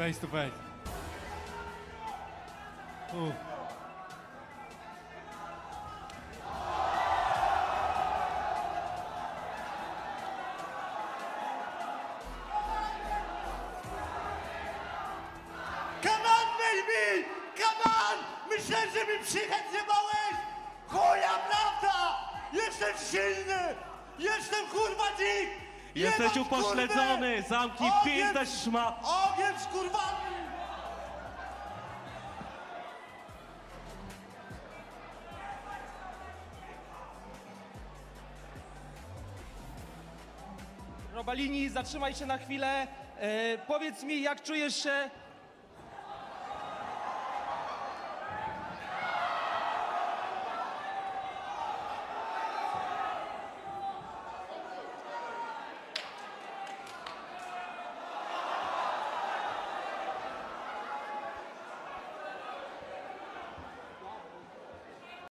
Face to face. Uff. Come on, baby! Come on! Myślę, że mi przyhetniewałeś! Chuja prawda! Jestem silny! Jestem kurwa dzik! Jesteś upośledzony! Zamknij Ogień- pizdę szma... Ogień z kurwami! Robalini, zatrzymaj się na chwilę. E, powiedz mi, jak czujesz się